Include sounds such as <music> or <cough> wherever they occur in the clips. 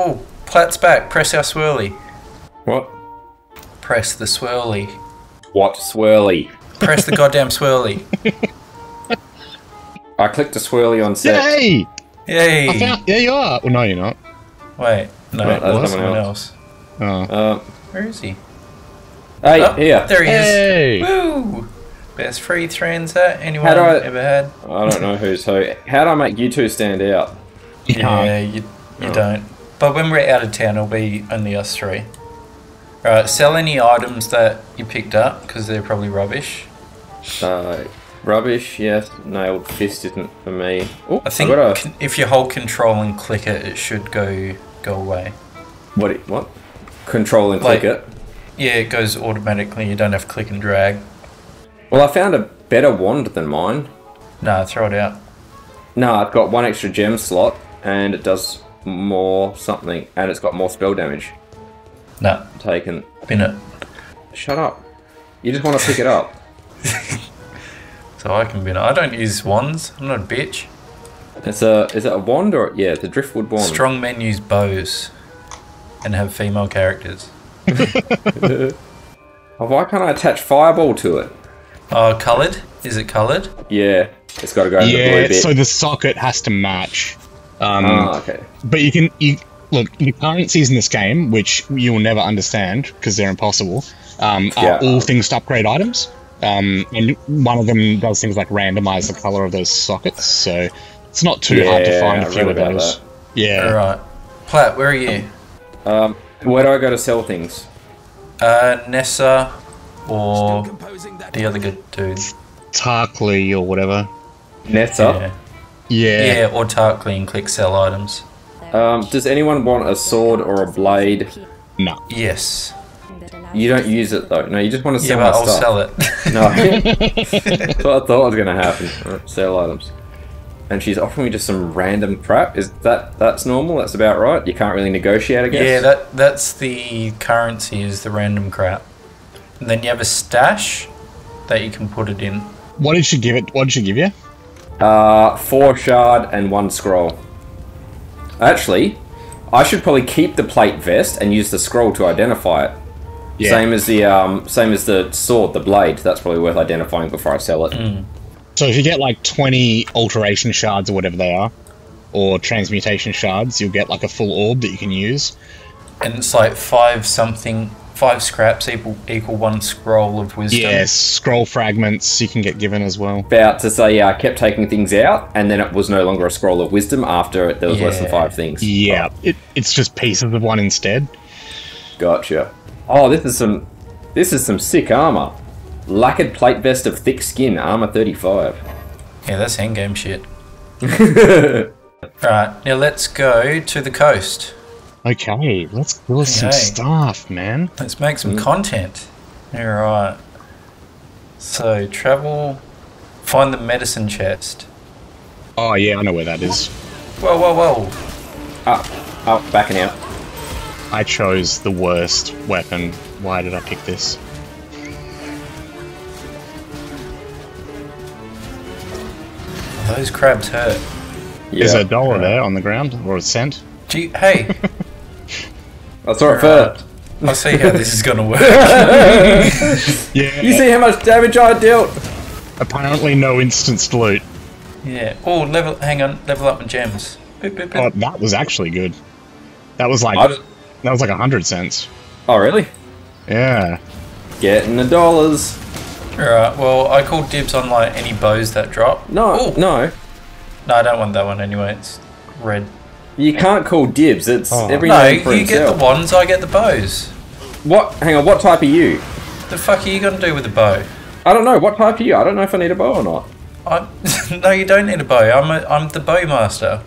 Oh, Platt's back. Press our swirly. What? Press the swirly. What swirly? Press the goddamn swirly. <laughs> I clicked a swirly on set. Yay! I Yay! found, yeah, you are. Well, no, you're not. Wait, no, No, that's that's someone someone else. else. Oh. Uh, Where is he? hey, Oh, here. There he is. Hey! Woo! Best free transit anyone I- ever had. I don't know who's who. How do I make you two stand out? Yeah, you, you don't. But when we're out of town, it'll be only us three. Alright, sell any items that you picked up, because they're probably rubbish. Uh, rubbish, yes. Nailed fist isn't for me. Oh, I think got a, if you hold control and click it, it should go go away. what? What? Control and click it. Yeah, it goes automatically. You don't have to click and drag. Well, I found a better wand than mine. Nah, throw it out. No, I've got one extra gem slot, and it does more something, and it's got more spell damage Nah, taken. bin it. Shut up. You just want to pick it up. <laughs> <laughs> So I can bin it. I don't use wands. I'm not a bitch. It's a is it a wand or yeah, it's a driftwood wand. Strong men use bows and have female characters. Oh, <laughs> why can't I attach fireball to it? Oh, coloured? Is it coloured? Yeah, it's got to go in the blue Yeah, so the socket has to match. Um, oh, okay. But you can you look the currencies in this game, which you will never understand because they're impossible. Um, are Yeah. all things to upgrade items. Um, and one of them does things like randomize the color of those sockets, so it's not too hard to find a few of those. that. Yeah, Alright. Platt, where are you? Um, where do I go to sell things? Uh, Nessa or the other good dude? Tarkleigh or whatever. Nessa? Yeah. Up. Yeah, Yeah, or Tarkleigh and click sell items. Um, does anyone want a sword or a blade? no. Yes. You don't use it though. No, you just want to Yeah, sell but my I'll stuff. sell it. <laughs> No, that's what I thought was gonna happen. Alright, Sell items. And she's offering me just some random crap. Is that that's normal? That's about right. You can't really negotiate, I guess. yeah, that that's the currency is the random crap. And then you have a stash that you can put it in. What did she give it? What did she give you? Uh, four shard and one scroll. Actually, I should probably keep the plate vest and use the scroll to identify it. Yeah. Same as the um, same as the sword, the blade. That's probably worth identifying before I sell it. Mm. So if you get like 20 alteration shards or whatever they are, or transmutation shards, you'll get like a full orb that you can use. And it's like five something five scraps equal equal one scroll of wisdom. Yes, scroll fragments you can get given as well. About to say, yeah, I kept taking things out, and then it was no longer a scroll of wisdom after there was less than five things. Yeah, it, it's just pieces of one instead. Gotcha. Oh, this is some this is some sick armor. Lacquered plate vest of thick skin, armor 35. Yeah, that's endgame shit. <laughs> Right, now let's go to the coast. Okay, let's build some stuff, man. Let's make some content. Alright. So, travel, find the medicine chest. Oh yeah, I know where that is. Whoa, whoa, whoa. Up, up, backing out. I chose the worst weapon. Why did I pick this? Those crabs hurt. Yeah. There's a dollar there on the ground, or a cent. Gee, hey, <laughs> I saw it Right. first. I see how this is gonna work. <laughs> Yeah. You see how much damage I dealt? Apparently, no instant loot. Yeah. Oh, level. Hang on. Level up my gems. Boop, boop, Oh, that was actually good. That was like I just- that was like a hundred cents. Oh, really? Yeah. Getting the dollars. Alright. Well, I call dibs on like any bows that drop. No, Ooh. no. No, I don't want that one anyway. It's red. You can't call dibs. It's Oh. every No, name for you get the wands. I get the bows. What? Hang on. What type are you? The fuck are you gonna do with the bow? I don't know. What type are you? I don't know if I need a bow or not. I, <laughs> no, you don't need a bow. I'm a, I'm the bowmaster.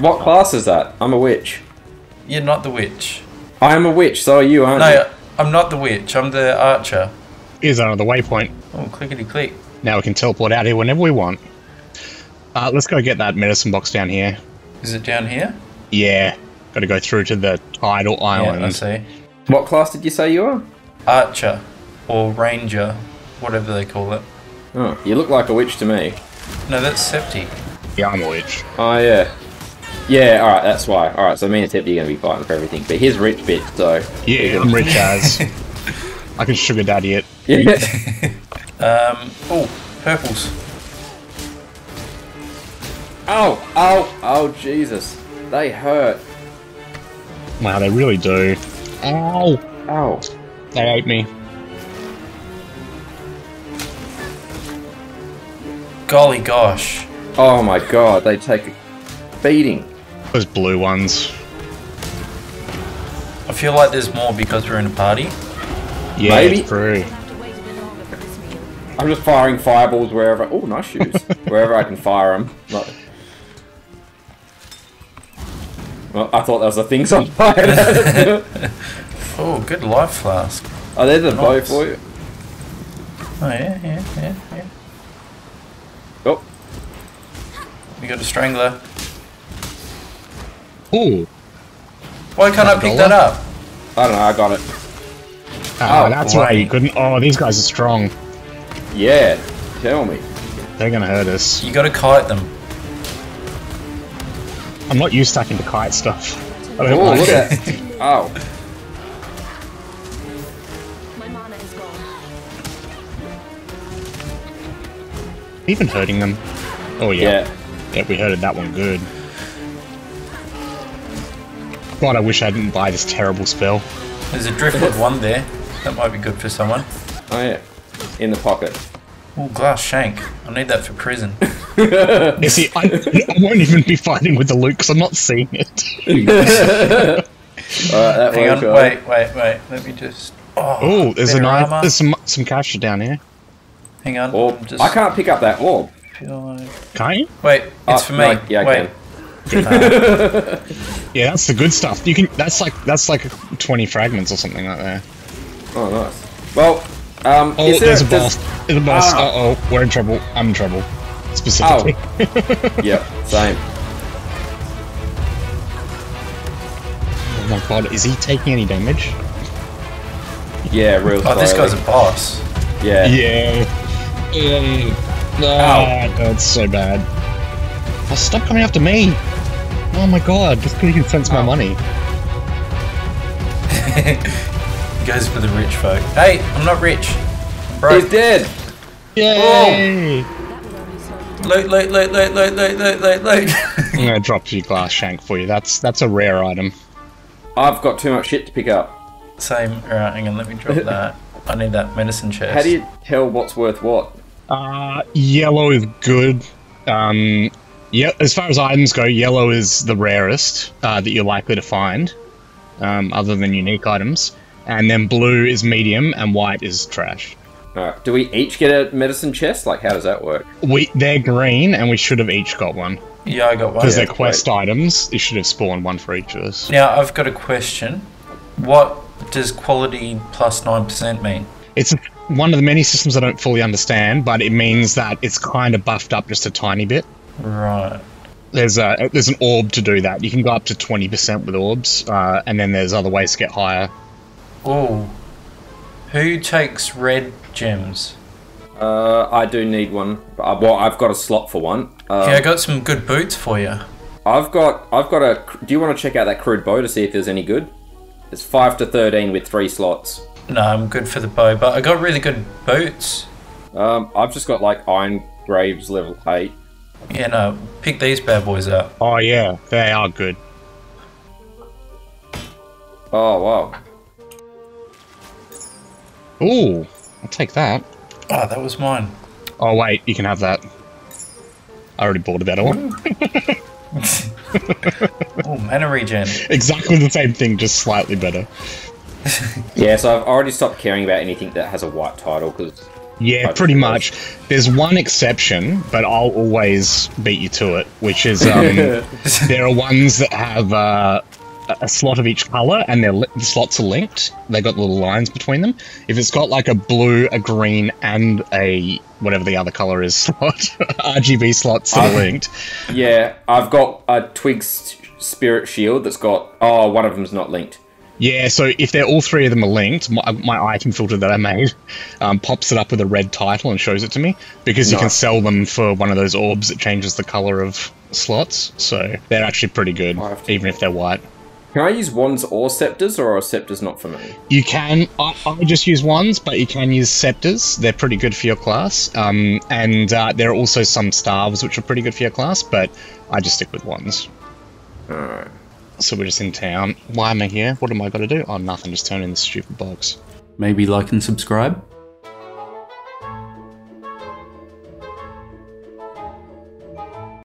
What class is that? I'm a witch. You're not the witch. I am a witch. So are you, aren't you? No, I'm not the witch. I'm the archer. Is Here's another waypoint. Oh, clickety click. Now we can teleport out here whenever we want. Uh, let's go get that medicine box down here. Is it down here? Yeah. Got to go through to the tidal Yeah, I island. see. What class did you say you are? Archer or ranger, whatever they call it. Oh, you look like a witch to me. No, that's Septi. yeah, I'm a witch. Oh yeah. Yeah, alright, that's why. Alright, so me and Tippy are going to be fighting for everything. But here's Rich Bit, so. Yeah, I'm rich as. <laughs> I can sugar daddy it. <laughs> Yeah. Um, oh, purples. oh, oh, oh, Jesus. They hurt. Wow, they really do. Ow! Ow. They ate me. Golly gosh. Oh my god, they take a beating. Those blue ones. I feel like there's more because we're in a party. Yeah, Maybe. it's true. Have to wait a bit longer for this meal. I'm just firing fireballs wherever. Oh, nice shoes. <laughs> wherever I can fire them. Not... Well, I thought that was the things on fire. <laughs> Oh, good life flask. oh, there's a bow Nice. for you. Oh yeah, yeah, yeah, yeah. Oh, We got a strangler. Ooh. Why can't I pick that up? I don't know. I got it. Ah, Oh, that's boy. why you couldn't. Oh, these guys are strong. Yeah. Tell me. They're gonna hurt us. You got to kite them. I'm not used to having to kite stuff. I don't Oh, like look at that. <laughs> Oh. My mana is gone. Even hurting them. Oh yeah. Yeah. Yeah, we hurted that one good. God, I wish I didn't buy this terrible spell. There's a driftwood one there. That might be good for someone. Oh yeah. In the pocket. Oh, glass shank. I need that for prison. <laughs> You see, I, I won't even be fighting with the loot because I'm not seeing it. <laughs> Alright, that Hang on, wait, wait, wait. Let me just. Oh, Oh, there's a better nice, armor. there's some some cash down here. Hang on. Orb. I'm just I can't pick up that orb. feel like- Can't you? Wait, it's Oh, for me. no, yeah, I wait. can. <laughs> Yeah, that's the good stuff. You can. That's like that's like 20 fragments or something like that. Oh, nice. Well, um, Oh, is there there's a boss. There's a boss. Ah. Uh oh, we're in trouble. I'm in trouble. Specifically. Oh. <laughs> Yep, same. Oh my god, is he taking any damage? Yeah, real Oh, this guy's a boss. Yeah. Yeah. Um, ah, that's so bad. Oh, stop coming after me! Oh my god, just because you can sense my money. <laughs> He goes for the rich folk. Hey, I'm not rich. Bro, He's dead! Yay! That would only slow you down. loot, loot, loot, loot, loot, loot, loot, loot, loot. I'm gonna drop a few glass shank for you. That's that's a rare item. I've got too much shit to pick up. Same. Alright, hang on, let me drop <laughs> that. I need that medicine chest. How do you tell what's worth what? Uh, yellow is good. Um, yeah, as far as items go, yellow is the rarest uh, that you're likely to find, um, other than unique items. And then blue is medium, and white is trash. Alright, do we each get a medicine chest? Like, how does that work? We they're green, and we should have each got one Yeah, I got one. because yeah, they're quest items. You should have spawned one for each of us. Now, I've got a question. What does quality plus 9% mean? It's one of the many systems I don't fully understand, but it means that it's kind of buffed up just a tiny bit. Right. There's a there's an orb to do that. You can go up to twenty percent with orbs, uh, and then there's other ways to get higher. Oh. Who takes red gems? Uh, I do need one. Uh, Well, I've got a slot for one. Uh, yeah, I got some good boots for you. I've got, I've got a. Do you want to check out that crude bow to see if there's any good? It's five to thirteen with three slots. No, I'm good for the bow, but I got really good boots. Um, I've just got like iron greaves level eight. Yeah, no, pick these bad boys up. Oh yeah, they are good. Oh wow. Ooh, I'll take that. Oh, that was mine. Oh wait, you can have that. I already bought a better one. <laughs> Oh, mana regen. <laughs> exactly the same thing, just slightly better. <laughs> Yeah, so I've already stopped caring about anything that has a white title because Yeah, pretty much. There's one exception, but I'll always beat you to it, which is um, there are ones that have uh, a- slot of each color, and their li- the slots are linked. They've got little lines between them. If it's got like a blue, a green, and a whatever the other color is <laughs> slot, RGB slots that are linked. yeah, I've got a Twig's spirit shield that's got. Oh, one of them's not linked. Yeah, so if they're all three of them are linked, my, my item filter that I made um, pops it up with a red title and shows it to me because you can sell them for one of those orbs that changes the color of slots. So they're actually pretty good, I'll have to- even if they're white. Can I use wands or scepters, or are scepters not for me? You can. I, I just use wands, but you can use scepters. They're pretty good for your class. Um, and uh, there are also some staves which are pretty good for your class, but I just stick with wands. Alright. So we're just in town. Why am I here? What am I going to do? Oh, nothing. Just turn in the stupid box. Maybe like and subscribe.